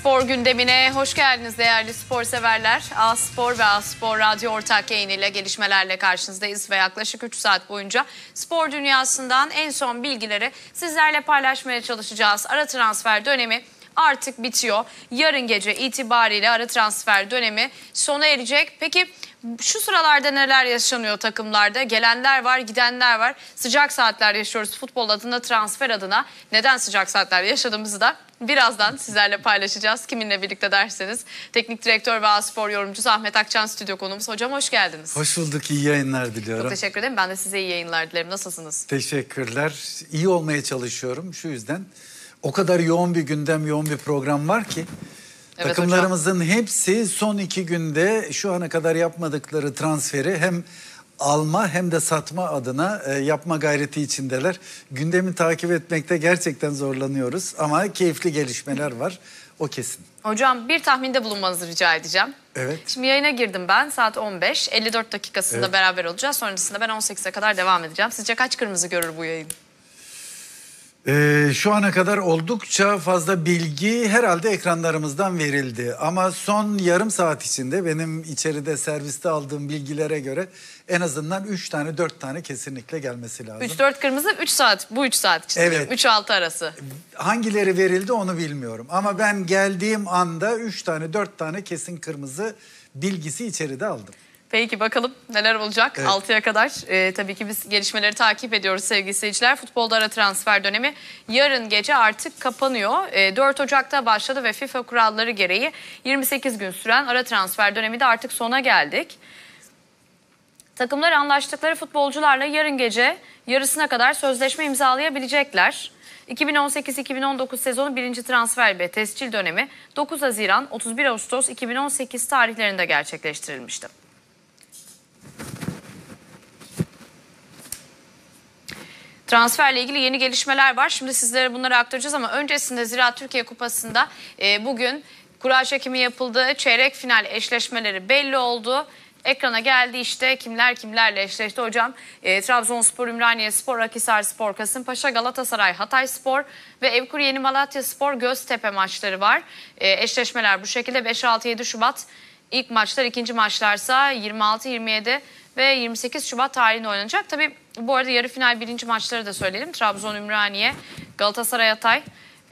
Spor gündemine hoş geldiniz değerli spor severler. A Spor ve A Spor Radyo ortak yayınıyla gelişmelerle karşınızdayız ve yaklaşık 3 saat boyunca spor dünyasından en son bilgileri sizlerle paylaşmaya çalışacağız. Ara transfer dönemi artık bitiyor. Yarın gece itibariyle ara transfer dönemi sona erecek. Peki şu sıralarda neler yaşanıyor takımlarda? Gelenler var, gidenler var. Sıcak saatler yaşıyoruz futbol adına, transfer adına. Neden sıcak saatler yaşadığımızı da birazdan sizlerle paylaşacağız. Kiminle birlikte derseniz. Teknik direktör ve spor yorumcusu Ahmet Akçan stüdyo konuğumuz. Hocam hoş geldiniz. Hoş bulduk, iyi yayınlar diliyorum. Çok teşekkür ederim. Ben de size iyi yayınlar dilerim. Nasılsınız? Teşekkürler. İyi olmaya çalışıyorum şu yüzden. O kadar yoğun bir gündem, yoğun bir program var ki. Evet takımlarımızın hepsi son iki günde şu ana kadar yapmadıkları transferi hem alma hem de satma adına e, yapma gayreti içindeler. Gündemi takip etmekte gerçekten zorlanıyoruz ama keyifli gelişmeler var. O kesin. Hocam bir tahminde bulunmanızı rica edeceğim. Evet. Şimdi yayına girdim ben saat 15. 54 dakikasında Evet. beraber olacağız. Sonrasında ben 18'e kadar devam edeceğim. Sizce kaç kırmızı görür bu yayın? Ee, şu ana kadar oldukça fazla bilgi herhalde ekranlarımızdan verildi. Ama son yarım saat içinde benim içeride serviste aldığım bilgilere göre en azından 3 tane 4 tane kesinlikle gelmesi lazım. 3-4 kırmızı 3 saat. Bu 3 saat için. Evet. 3-6 arası. Hangileri verildi onu bilmiyorum. Ama ben geldiğim anda 3 tane 4 tane kesin kırmızı bilgisi içeride aldım. Peki bakalım neler olacak Evet. 6'ya kadar. Ee, tabii ki biz gelişmeleri takip ediyoruz sevgili seyirciler. Futbolda ara transfer dönemi yarın gece artık kapanıyor. Ee, 4 Ocak'ta başladı ve FIFA kuralları gereği 28 gün süren ara transfer dönemi de artık sona geldik. Takımlar anlaştıkları futbolcularla yarın gece yarısına kadar sözleşme imzalayabilecekler. 2018-2019 sezonu birinci transfer ve tescil dönemi 9 Haziran 31 Ağustos 2018 tarihlerinde gerçekleştirilmişti. Transferle ilgili yeni gelişmeler var. Şimdi sizlere bunları aktaracağız ama öncesinde Ziraat Türkiye Kupası'nda e, bugün kura çekimi yapıldı. Çeyrek final eşleşmeleri belli oldu. Ekrana geldi işte kimler kimlerle eşleşti hocam. E, Trabzonspor, Ümraniye Spor, Akhisar Spor, Kasımpaşa, Galatasaray, Hatay Spor ve Evkur Yeni Malatya Spor, Göztepe maçları var. E, eşleşmeler bu şekilde 5-6-7 Şubat İlk maçlar, ikinci maçlarsa 26, 27 ve 28 Şubat tarihinde oynanacak. Tabii bu arada yarı final birinci maçları da söyleyelim. Trabzon, Ümraniye, Galatasaray, Atay,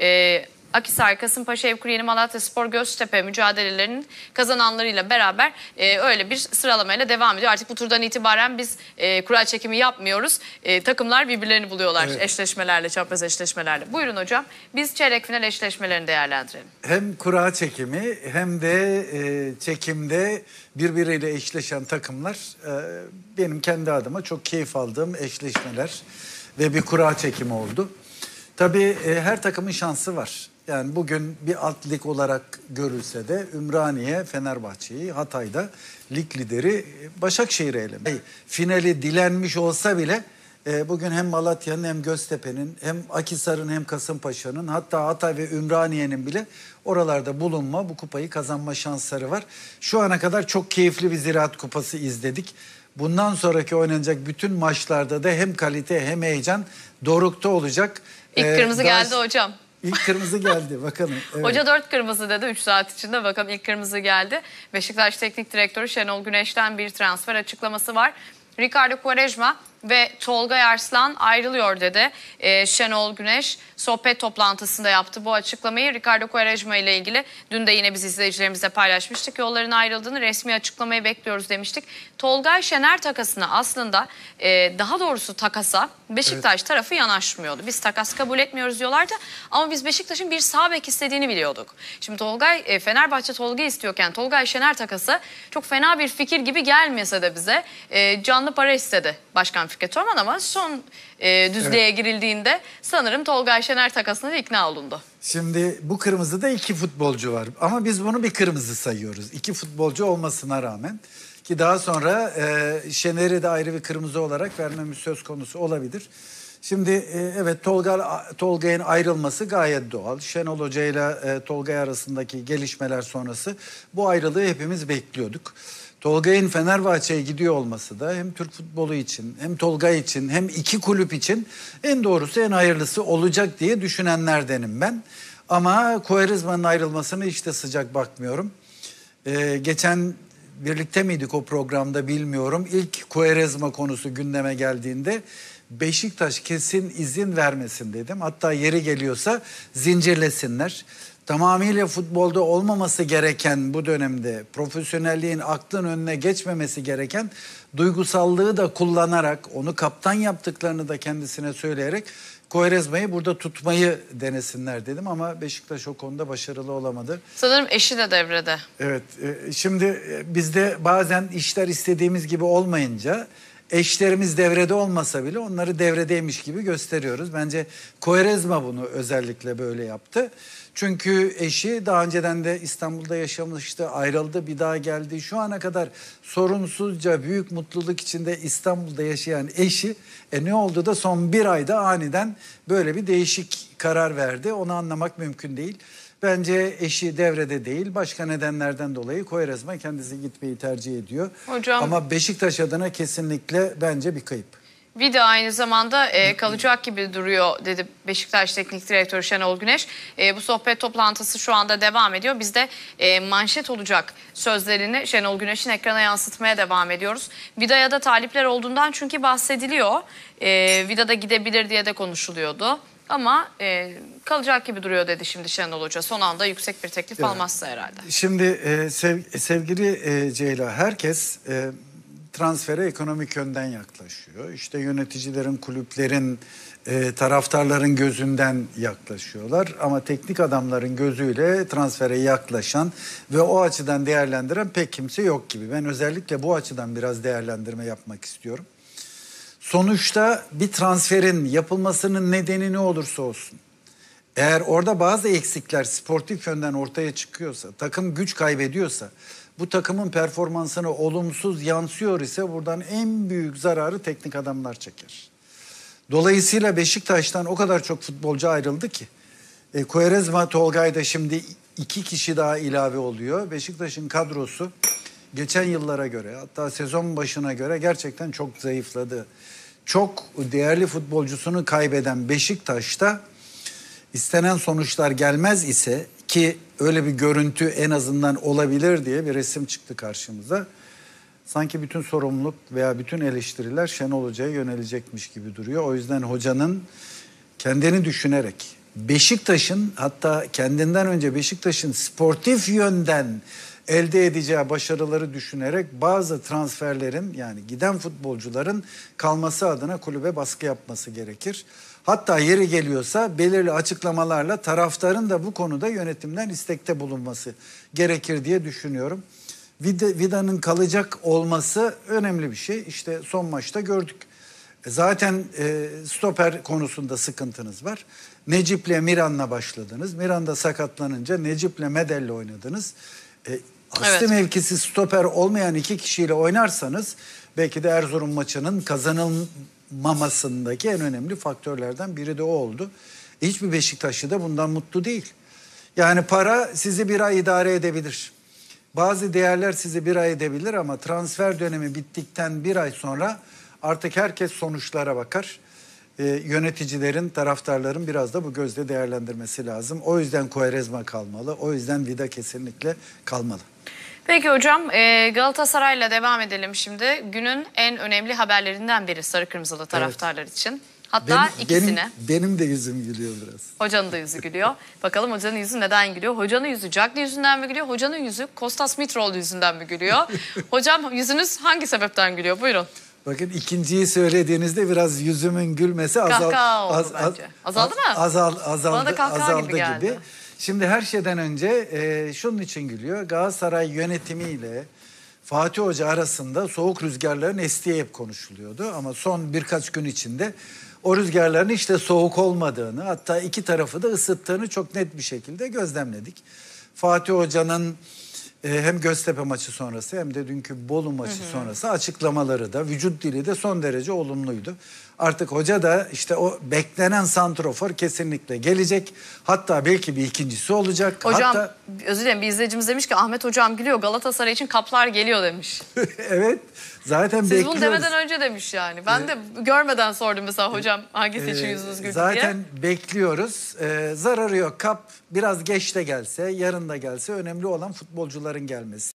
e, Akhisar, Kasımpaşa, Evkur Yeni Malatya Spor, Göztepe mücadelelerinin kazananlarıyla beraber e, öyle bir sıralamayla devam ediyor. Artık bu turdan itibaren biz e, kura çekimi yapmıyoruz. E, takımlar birbirlerini buluyorlar Evet. eşleşmelerle, çapraz eşleşmelerle. Buyurun hocam biz çeyrek final eşleşmelerini değerlendirelim. Hem kura çekimi hem de e, çekimde birbiriyle eşleşen takımlar e, benim kendi adıma çok keyif aldığım eşleşmeler ve bir kura çekimi oldu. Tabii e, her takımın şansı var. Yani bugün bir alt lig olarak görülse de Ümraniye Fenerbahçe'yi Hatay'da lig lideri e, Başakşehir'e eleme. Finali dilenmiş olsa bile e, bugün hem Malatya'nın hem Göztepe'nin hem Akhisar'ın hem Kasımpaşa'nın hatta Hatay ve Ümraniye'nin bile oralarda bulunma bu kupayı kazanma şansları var. Şu ana kadar çok keyifli bir Ziraat Kupası izledik. Bundan sonraki oynanacak bütün maçlarda da hem kalite hem heyecan dorukta olacak. İlk Ee, kırmızı daha- geldi hocam. İlk kırmızı geldi bakalım. Evet. Hoca 4 kırmızı dedi 3 saat içinde. Bakalım ilk kırmızı geldi. Beşiktaş Teknik Direktörü Şenol Güneş'ten bir transfer açıklaması var. Ricardo Quaresma ve Tolga Arslan ayrılıyor dedi. Ee, Şenol Güneş sohbet toplantısında yaptı bu açıklamayı. Ricardo Quaresma ile ilgili dün de yine biz izleyicilerimizle paylaşmıştık. Yolların ayrıldığını resmi açıklamayı bekliyoruz demiştik. Tolga Şener takasına aslında e, daha doğrusu takasa Beşiktaş tarafı yanaşmıyordu. Biz takas kabul etmiyoruz diyorlardı ama biz Beşiktaş'ın bir sağ bek istediğini biliyorduk. Şimdi Tolgay e, Fenerbahçe Tolga istiyorken Tolgay Şener takası çok fena bir fikir gibi gelmese de bize e, canlı para istedi Başkan Fikret Orman ama son e, düzlüğe girildiğinde sanırım Tolgay Şener takasına ikna olundu. Şimdi bu kırmızıda iki futbolcu var ama biz bunu bir kırmızı sayıyoruz. İki futbolcu olmasına rağmen ki daha sonra e, Şener'i de ayrı bir kırmızı olarak vermemiz söz konusu olabilir. Şimdi e, evet Tolga Tolga'nın ayrılması gayet doğal. Şenol Hoca ile e, Tolga arasındaki gelişmeler sonrası bu ayrılığı hepimiz bekliyorduk. Tolga'nın Fenerbahçe'ye gidiyor olması da hem Türk futbolu için hem Tolga için hem iki kulüp için en doğrusu en hayırlısı olacak diye düşünenlerdenim ben. Ama Quaresma'nın ayrılmasını hiç de sıcak bakmıyorum. Ee, geçen birlikte miydik o programda bilmiyorum. İlk Quaresma konusu gündeme geldiğinde Beşiktaş kesin izin vermesin dedim. Hatta yeri geliyorsa zincirlesinler. Tamamıyla futbolda olmaması gereken bu dönemde profesyonelliğin aklın önüne geçmemesi gereken duygusallığı da kullanarak onu kaptan yaptıklarını da kendisine söyleyerek Koyrezma'yı burada tutmayı denesinler dedim ama Beşiktaş o konuda başarılı olamadı. Sanırım eşi de devrede. Evet, e, şimdi e, bizde bazen işler istediğimiz gibi olmayınca eşlerimiz devrede olmasa bile onları devredeymiş gibi gösteriyoruz. Bence Koerezma bunu özellikle böyle yaptı. Çünkü eşi daha önceden de İstanbul'da yaşamıştı, ayrıldı, bir daha geldi. Şu ana kadar sorunsuzca büyük mutluluk içinde İstanbul'da yaşayan eşi e ne oldu da son bir ayda aniden böyle bir değişik karar verdi. Onu anlamak mümkün değil. Bence eşi devrede değil. Başka nedenlerden dolayı Koyrezma kendisi gitmeyi tercih ediyor. Hocam- Ama Beşiktaş adına kesinlikle bence bir kayıp. Vida aynı zamanda e, kalacak gibi duruyor dedi Beşiktaş Teknik Direktörü Şenol Güneş. E, bu sohbet toplantısı şu anda devam ediyor. Biz de e, manşet olacak sözlerini Şenol Güneş'in ekrana yansıtmaya devam ediyoruz. Vida'ya da talipler olduğundan çünkü bahsediliyor. E, Vida da gidebilir diye de konuşuluyordu. Ama e, kalacak gibi duruyor dedi şimdi Şenol Hoca. Son anda yüksek bir teklif Evet. almazsa herhalde. Şimdi e, sev- sevgili e, Ceyla herkes e, transfere ekonomik yönden yaklaşıyor. İşte yöneticilerin, kulüplerin, e, taraftarların gözünden yaklaşıyorlar. Ama teknik adamların gözüyle transfere yaklaşan ve o açıdan değerlendiren pek kimse yok gibi. Ben özellikle bu açıdan biraz değerlendirme yapmak istiyorum. Sonuçta bir transferin yapılmasının nedeni ne olursa olsun. Eğer orada bazı eksikler sportif yönden ortaya çıkıyorsa, takım güç kaybediyorsa, bu takımın performansına olumsuz yansıyor ise buradan en büyük zararı teknik adamlar çeker. Dolayısıyla Beşiktaş'tan o kadar çok futbolcu ayrıldı ki. E, Quaresma Tolgay'da şimdi iki kişi daha ilave oluyor. Beşiktaş'ın kadrosu geçen yıllara göre hatta sezon başına göre gerçekten çok zayıfladı. Çok değerli futbolcusunu kaybeden Beşiktaş'ta istenen sonuçlar gelmez ise ki öyle bir görüntü en azından olabilir diye bir resim çıktı karşımıza. Sanki bütün sorumluluk veya bütün eleştiriler Şenol Hoca'ya yönelecekmiş gibi duruyor. O yüzden hocanın kendini düşünerek Beşiktaş'ın hatta kendinden önce Beşiktaş'ın sportif yönden elde edeceği başarıları düşünerek bazı transferlerin yani giden futbolcuların kalması adına kulübe baskı yapması gerekir. Hatta yeri geliyorsa belirli açıklamalarla taraftarın da bu konuda yönetimden istekte bulunması gerekir diye düşünüyorum. Vida, Vida'nın kalacak olması önemli bir şey. İşte son maçta gördük. E, Zaten e, stoper konusunda sıkıntınız var. Necip'le Miran'la başladınız. Miran'da sakatlanınca Necip'le Medel'le oynadınız. E, asli Evet. mevkisi stoper olmayan iki kişiyle oynarsanız belki de Erzurum maçının kazanılmamasındaki en önemli faktörlerden biri de o oldu. Hiçbir Beşiktaşlı da bundan mutlu değil. Yani para sizi bir ay idare edebilir. Bazı değerler sizi bir ay edebilir ama transfer dönemi bittikten bir ay sonra artık herkes sonuçlara bakar. Ee, yöneticilerin, taraftarların biraz da bu gözle değerlendirmesi lazım. O yüzden Koerezma kalmalı. O yüzden Vida kesinlikle kalmalı. Peki hocam e, Galatasaray'la devam edelim şimdi. Günün en önemli haberlerinden biri sarı kırmızılı taraftarlar için. Hatta ikisine. Benim, benim de yüzüm gülüyor biraz. Hocanın da yüzü gülüyor. Bakalım hocanın yüzü neden gülüyor? Hocanın yüzü Cagney yüzünden mi gülüyor? Hocanın yüzü Kostas Mitroğlu yüzünden mi gülüyor? Hocam yüzünüz hangi sebepten gülüyor? Buyurun. Bakın ikinciyi söylediğinizde biraz yüzümün gülmesi azal, Kahkaha oldu bence. Azaldı mı? Azal, azaldı, Bana da kahkaha azaldı gibi gibi. Şimdi her şeyden önce e, şunun için gülüyor. Galatasaray yönetimiyle Fatih Hoca arasında soğuk rüzgarların estiği hep konuşuluyordu. Ama son birkaç gün içinde o rüzgarların de soğuk olmadığını hatta iki tarafı da ısıttığını çok net bir şekilde gözlemledik. Fatih Hoca'nın hem Göztepe maçı sonrası hem de dünkü Bolu maçı sonrası açıklamaları da vücut dili de son derece olumluydu. Artık hoca da işte o beklenen santrofor kesinlikle gelecek. Hatta belki bir ikincisi olacak. Hocam Hatta özür dilerim bir izleyicimiz demiş ki Ahmet hocam gülüyor Galatasaray için kaplar geliyor demiş. evet Zaten Siz bekliyoruz. bunu demeden önce demiş yani. Ben de görmeden sordum mesela hocam hangisi için Ee, yüzünüz güldü Zaten diye. bekliyoruz. Ee, zararı yok. Kap biraz geç de gelse, yarın da gelse önemli olan futbolcuların gelmesi.